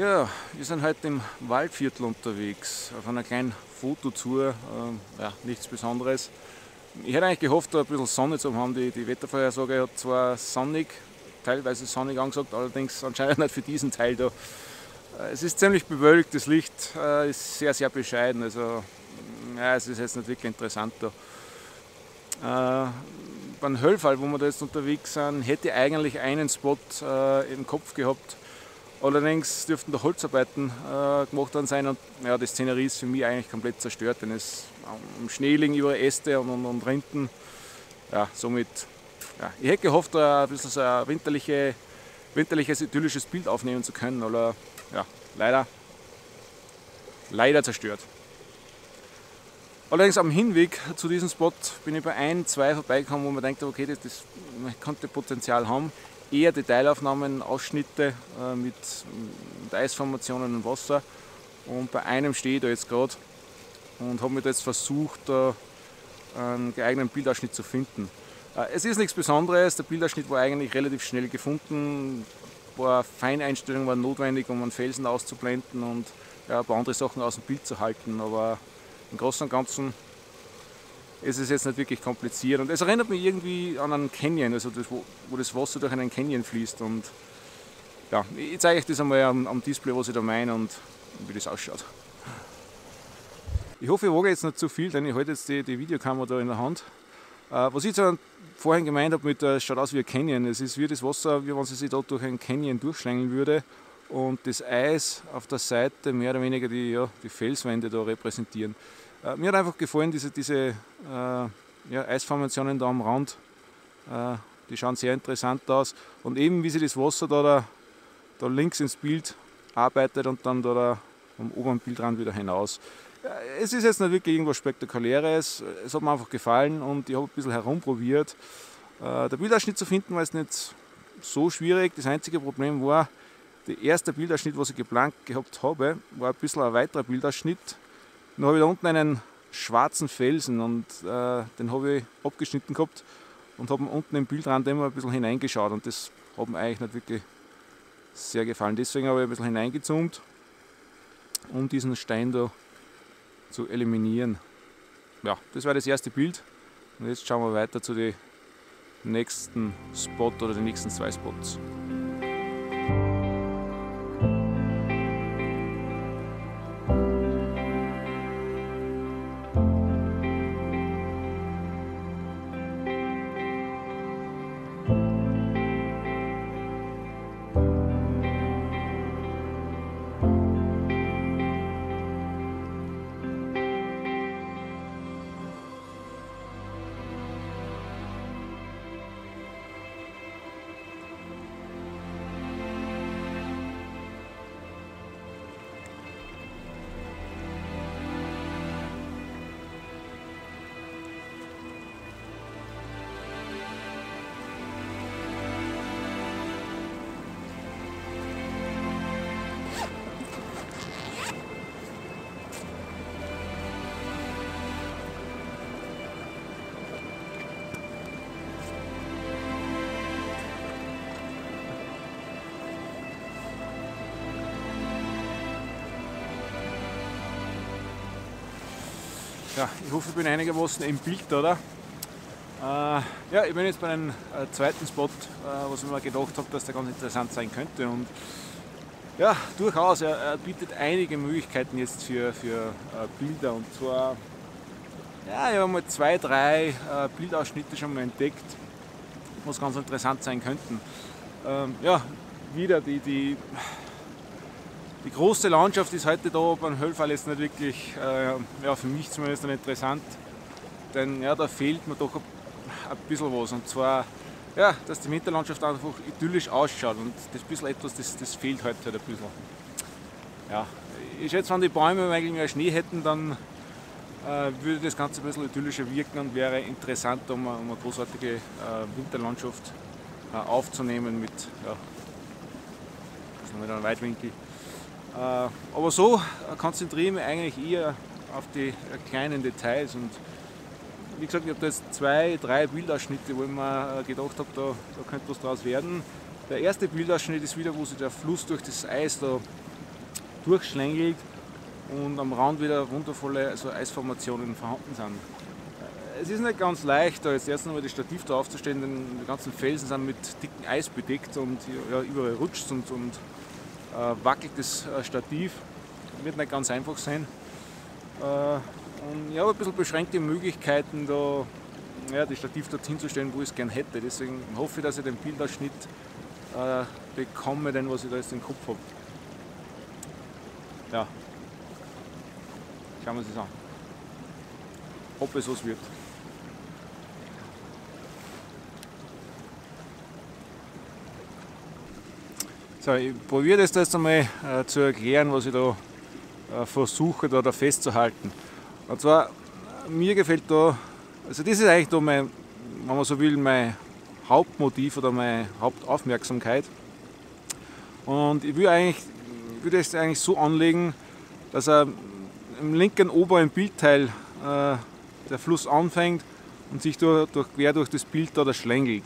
Ja, wir sind heute im Waldviertel unterwegs, auf einer kleinen Fototour, ähm, ja, nichts Besonderes. Ich hätte eigentlich gehofft, da ein bisschen Sonne zu haben. Die, die Wettervorhersage hat zwar sonnig, teilweise sonnig angesagt, allerdings anscheinend nicht für diesen Teil da. Äh, es ist ziemlich bewölkt, das Licht äh, ist sehr, sehr bescheiden, also ja, es ist jetzt nicht wirklich interessant da. Äh, beim Höllfall, wo wir da jetzt unterwegs sind, hätte ich eigentlich einen Spot äh, im Kopf gehabt, Allerdings dürften da Holzarbeiten äh, gemacht worden sein und ja, die Szenerie ist für mich eigentlich komplett zerstört, denn es am liegen über Äste und, und, und Rinden. Ja, somit, ja, ich hätte gehofft, da ein bisschen so ein winterliche, winterliches, idyllisches Bild aufnehmen zu können, aber ja, leider, leider zerstört. Allerdings am Hinweg zu diesem Spot bin ich bei ein, zwei vorbeigekommen, wo man denkt, okay, das, das könnte Potenzial haben eher Detailaufnahmen, Ausschnitte äh, mit, mit, Eisformationen und Wasser. Und bei einem stehe ich da jetzt gerade und habe mir jetzt versucht, da einen geeigneten Bildausschnitt zu finden. Äh, es ist nichts Besonderes, der Bildausschnitt war eigentlich relativ schnell gefunden. Ein paar Feineinstellungen waren notwendig, um einen Felsen auszublenden und ein paar andere Sachen aus dem Bild zu halten. Aber im Großen und Ganzen es ist jetzt nicht wirklich kompliziert. Und es erinnert mich irgendwie an einen Canyon, also das, wo, wo, das Wasser durch einen Canyon fließt. Und ja, ich zeige euch das einmal am, am Display, was ich da meine und wie das ausschaut. Ich hoffe, ich wage jetzt nicht zu viel, denn ich halte jetzt die, die Videokamera da in der Hand. Äh, was ich zwar vorhin gemeint habe, mit, es schaut aus wie ein Canyon. Es ist wie das Wasser, wie wenn es sich da durch einen Canyon durchschlängeln würde und das Eis auf der Seite mehr oder weniger die, ja, die Felswände da repräsentieren. Äh, mir hat einfach gefallen, diese, diese äh, ja, Eisformationen da am Rand, äh, die schauen sehr interessant aus. Und eben wie sich das Wasser da, da, da links ins Bild arbeitet und dann da, da am oberen Bildrand wieder hinaus. Es ist jetzt nicht wirklich irgendwas Spektakuläres, es hat mir einfach gefallen und ich habe ein bisschen herumprobiert. Der Bildausschnitt zu finden war jetzt nicht so schwierig. Das einzige Problem war, der erste Bildausschnitt, was ich geplant gehabt habe, war ein bisschen ein weiterer Bildausschnitt dann habe ich da unten einen schwarzen Felsen und äh, den habe ich abgeschnitten gehabt und habe unten im Bildrand immer ein bisschen hineingeschaut und das hat mir eigentlich nicht wirklich sehr gefallen. Deswegen habe ich ein bisschen hineingezoomt, um diesen Stein da zu eliminieren. Ja, das war das erste Bild und jetzt schauen wir weiter zu den nächsten Spot oder den nächsten zwei Spots. Ja, ich hoffe, ich bin einigermaßen im Bild, oder? Äh, ja, ich bin jetzt bei einem äh, zweiten Spot, äh, was ich mir gedacht habe, dass der ganz interessant sein könnte. Und ja, durchaus, er, er bietet einige Möglichkeiten jetzt für, für äh, Bilder. Und zwar, ja, ich habe mal zwei, drei äh, Bildausschnitte schon mal entdeckt. was ganz interessant sein könnten. Ähm, ja, wieder die, die, die große Landschaft ist heute da beim Höllfall jetzt nicht wirklich, äh, ja, für mich zumindest nicht interessant, denn ja, da fehlt mir doch ein, bisschen was und zwar ja, dass die Winterlandschaft einfach idyllisch ausschaut und das bisschen etwas, das, das fehlt heute halt ein bisschen. Ja, ich schätze, wenn die Bäume eigentlich mehr Schnee hätten, dann äh, würde das Ganze ein bisschen idyllischer wirken und wäre interessant, um, um eine großartige äh, Winterlandschaft äh, aufzunehmen mit, ja, mit einem Weitwinkel. Äh, aber so äh, konzentriere ich mich eigentlich eher auf die äh, kleinen Details und wie gesagt, ich habe da jetzt zwei, drei Bildausschnitte, wo ich mir gedacht habe, da, da könnte was draus werden. Der erste Bildausschnitt ist wieder, wo sich der Fluss durch das Eis da durchschlängelt und am Rand wieder wundervolle also Eisformationen vorhanden sind. Es ist nicht ganz leicht, da jetzt erst einmal das Stativ da aufzustellen, denn die ganzen Felsen sind mit dicken Eis bedeckt und ja, überall rutscht und, und wackelt das äh, Stativ. Wird nicht ganz einfach sein. Äh, und ich habe ein bisschen beschränkte Möglichkeiten, da ja, das Stativ dorthin zu stellen, wo ich es gerne hätte. Deswegen hoffe ich, dass ich den Bildausschnitt äh, bekomme, den was ich da jetzt im Kopf habe. Ja, schauen wir uns das an. Ob es was wird. So, ich probiere das jetzt einmal äh, zu erklären, was ich da äh, versuche da, da festzuhalten. Und zwar, mir gefällt da, also das ist eigentlich da mein, wenn man so will, mein Hauptmotiv oder meine Hauptaufmerksamkeit. Und ich will eigentlich, das eigentlich so anlegen, dass er im linken oberen Bildteil äh, der Fluss anfängt und sich durch, durch, quer durch das Bild da schlängelt.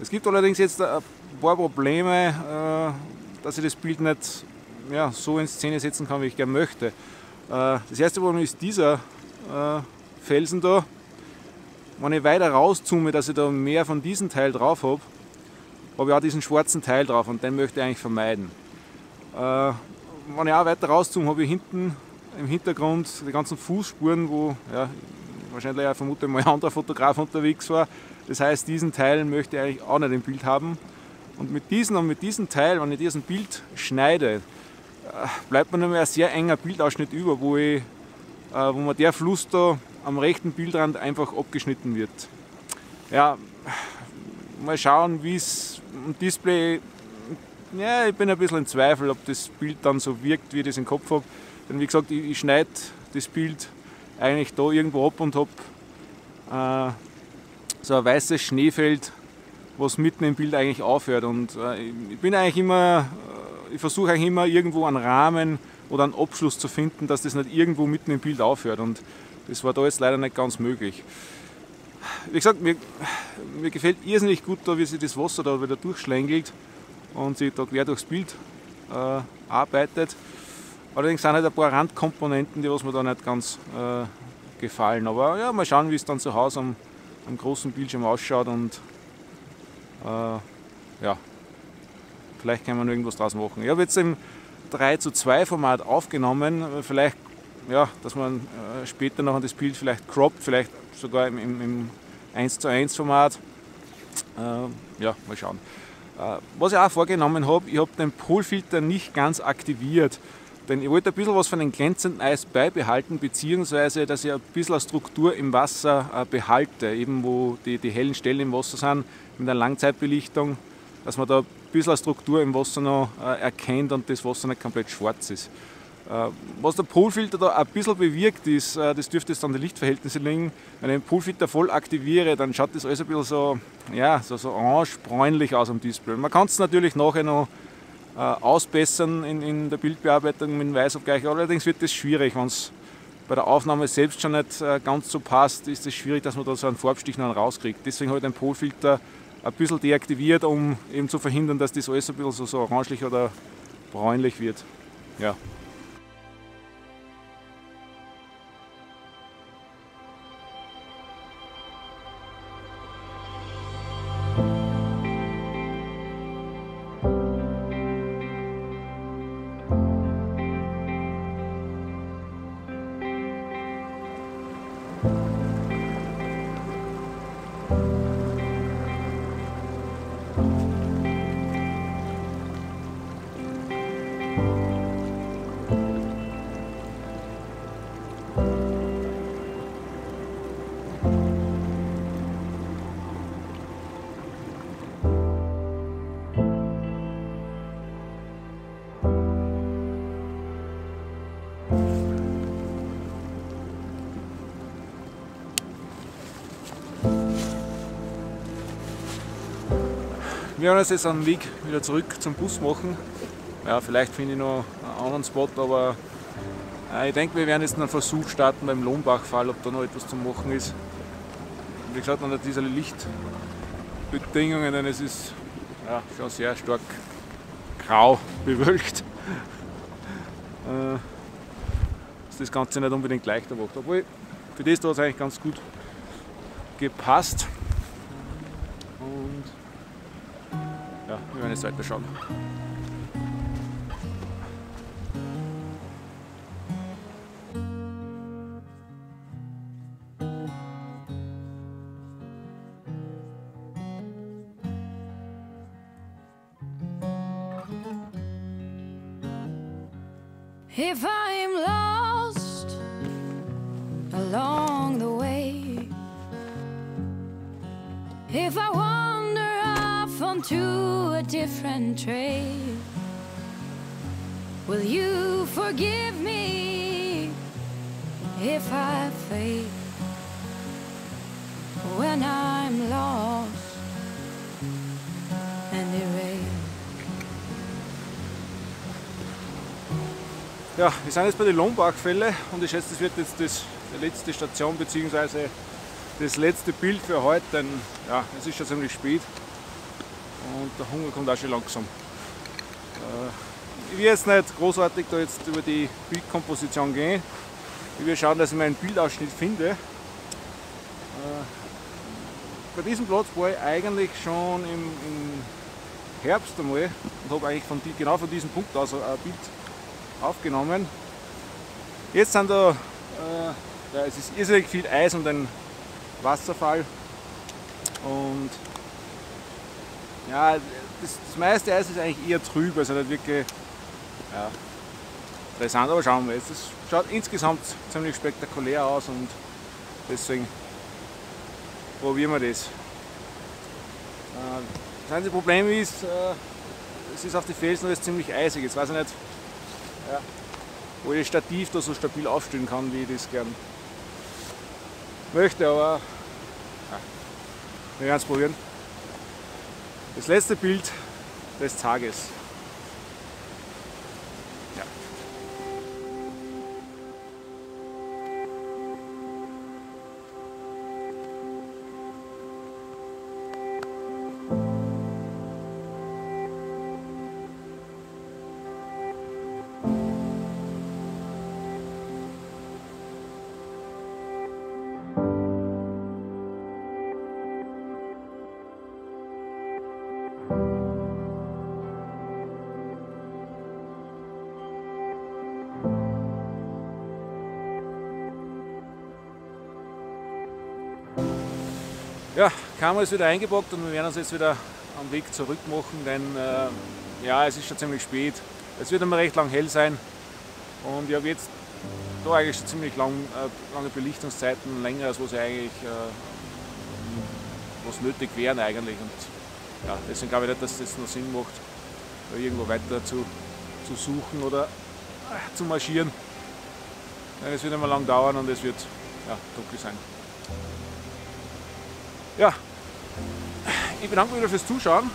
Es gibt allerdings jetzt ein paar Probleme, äh, dass ich das Bild nicht ja, so in Szene setzen kann, wie ich gerne möchte. Äh, das erste Problem ist dieser äh, Felsen da. Wenn ich weiter rauszoome, dass ich da mehr von diesem Teil drauf habe, habe ich auch diesen schwarzen Teil drauf und den möchte ich eigentlich vermeiden. Wenn ich auch weiter rauszoome, habe ich hinten im Hintergrund die ganzen Fußspuren, wo ja, wahrscheinlich ja, vermute mal ein anderer Fotograf unterwegs war. Das heißt, diesen Teil möchte ich eigentlich auch nicht im Bild haben. Und mit diesem und mit diesem Teil, wenn ich diesen Bild schneide, äh, bleibt mir nur ein sehr enger Bildausschnitt über, wo, ich, äh, wo mir der Fluss da am rechten Bildrand einfach abgeschnitten wird. Ja, mal schauen, wie es im Display. Ja, ich bin ein bisschen in Zweifel, ob das Bild dann so wirkt, wie ich das im Kopf habe. Denn wie gesagt, ich, ich schneide das Bild eigentlich da irgendwo ab und habe äh, so ein weißes Schneefeld, was mitten im Bild eigentlich aufhört. Und äh, ich bin eigentlich immer, äh, ich versuche eigentlich immer irgendwo einen Rahmen oder einen Abschluss zu finden, dass das nicht irgendwo mitten im Bild aufhört. Und das war da jetzt leider nicht ganz möglich. Wie gesagt, mir, mir gefällt irrsinnig gut, da, wie sich das Wasser da wieder durchschlängelt und sich da quer durchs Bild äh, arbeitet. Allerdings sind halt ein paar Randkomponenten, die was mir da nicht ganz äh, gefallen. Aber ja, mal schauen, wie es dann zu Hause am, am großen Bildschirm ausschaut und ja, vielleicht kann man irgendwas draus machen. Ich habe jetzt im 3 zu 2 Format aufgenommen, vielleicht, ja, dass man äh, später noch das Bild vielleicht croppt, vielleicht sogar im, im, im 1 zu 1 Format. Äh, ja, mal schauen. Äh, was ich auch vorgenommen habe, ich habe den Polfilter nicht ganz aktiviert. Denn ich wollte ein bisschen was von dem glänzenden Eis beibehalten, beziehungsweise dass ich ein bisschen Struktur im Wasser äh, behalte, eben wo die, die hellen Stellen im Wasser sind, mit einer Langzeitbelichtung, dass man da ein bisschen Struktur im Wasser noch äh, erkennt und das Wasser nicht komplett schwarz ist. Äh, was der Polfilter da ein bisschen bewirkt ist, das dürfte jetzt an den Lichtverhältnissen liegen. Wenn ich den Polfilter voll aktiviere, dann schaut das alles ein bisschen so, ja, so, so orange-bräunlich aus am Display. Man kann es natürlich nachher noch äh, ausbessern in, in, der Bildbearbeitung mit dem Weißabgleich. Allerdings wird das schwierig, wenn es bei der Aufnahme selbst schon nicht äh, ganz so passt, ist es schwierig, dass man da so einen Farbstich noch rauskriegt. Deswegen habe ich den Polfilter ein bisschen deaktiviert, um eben zu verhindern, dass das alles ein bisschen so, so orangelich oder bräunlich wird. Ja. Wir werden uns jetzt einen Weg wieder zurück zum Bus machen. Ja, vielleicht finde ich noch einen anderen Spot, aber äh, ich denke, wir werden jetzt einen Versuch starten beim Lohnbachfall, ob da noch etwas zu machen ist. Wie gesagt, unter dieser Lichtbedingungen, denn es ist ja, schon sehr stark grau bewölkt. Äh, dass das Ganze nicht unbedingt leichter macht. Obwohl, für das hat es eigentlich ganz gut gepasst. Ja, wir werden jetzt weiter schauen. If I'm lost along the way, if I wander onto a different trail, will you forgive me if I fail when I'm lost and erased? Ja, wir sind jetzt bei den Lombachfälle und ich schätze, das wird jetzt das, die letzte Station bzw. das letzte Bild für heute, denn ja, es ist schon ziemlich spät und der Hunger kommt auch schon langsam. Äh, ich will jetzt nicht großartig da jetzt über die Bildkomposition gehen. Ich will schauen, dass ich meinen Bildausschnitt finde. Äh, bei diesem Platz war ich eigentlich schon im, im Herbst einmal und habe eigentlich von, die- genau von diesem Punkt aus ein Bild aufgenommen. Jetzt sind da, äh, ja, es ist irrsinnig viel Eis und ein Wasserfall. Und ja, das, das meiste Eis ist eigentlich eher trüb, also nicht wirklich ja, interessant, aber schauen wir jetzt. Das schaut insgesamt ziemlich spektakulär aus und deswegen probieren wir das. Äh, das einzige Problem ist, äh, es ist auf die Felsen alles ziemlich eisig. Jetzt weiß ich nicht, ja, wo ich das Stativ da so stabil aufstellen kann, wie ich das gern möchte, aber ja, wir werden es probieren. Das letzte Bild des Tages. Ja, Kamera ist wieder eingepackt und wir werden uns jetzt wieder am Weg zurück machen, denn äh, ja, es ist schon ziemlich spät. Es wird immer recht lang hell sein und ich habe jetzt da eigentlich schon ziemlich lang, äh, lange Belichtungszeiten, länger als was ich eigentlich äh, was nötig wären eigentlich. Und ja, deswegen glaube ich nicht, dass das noch Sinn macht, irgendwo weiter zu, zu suchen oder äh, zu marschieren. Denn es wird immer lang dauern und es wird ja, dunkel sein. Ja, ich bedanke mich wieder fürs Zuschauen.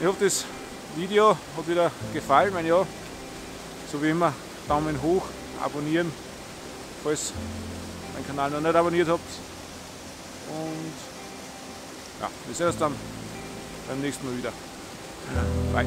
Ich hoffe, das Video hat wieder gefallen. Wenn ja, so wie immer, Daumen hoch, abonnieren, falls ihr meinen Kanal noch nicht abonniert habt. Und ja, wir sehen uns dann beim nächsten Mal wieder. Bye.